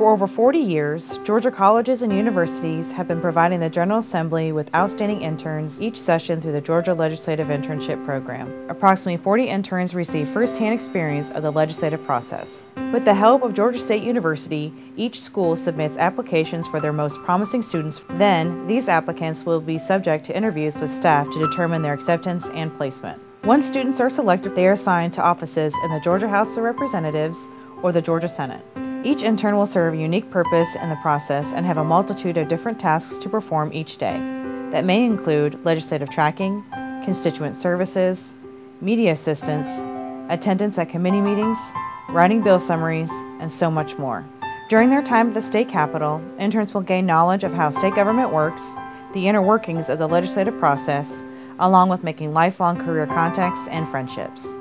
For over 40 years, Georgia colleges and universities have been providing the General Assembly with outstanding interns each session through the Georgia Legislative Internship Program. Approximately 40 interns receive firsthand experience of the legislative process. With the help of Georgia State University, each school submits applications for their most promising students. Then, these applicants will be subject to interviews with staff to determine their acceptance and placement. Once students are selected, they are assigned to offices in the Georgia House of Representatives or the Georgia Senate. Each intern will serve a unique purpose in the process and have a multitude of different tasks to perform each day that may include legislative tracking, constituent services, media assistance, attendance at committee meetings, writing bill summaries, and so much more. During their time at the state capitol, interns will gain knowledge of how state government works, the inner workings of the legislative process, along with making lifelong career contacts and friendships.